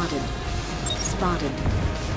Spotted. Spotted.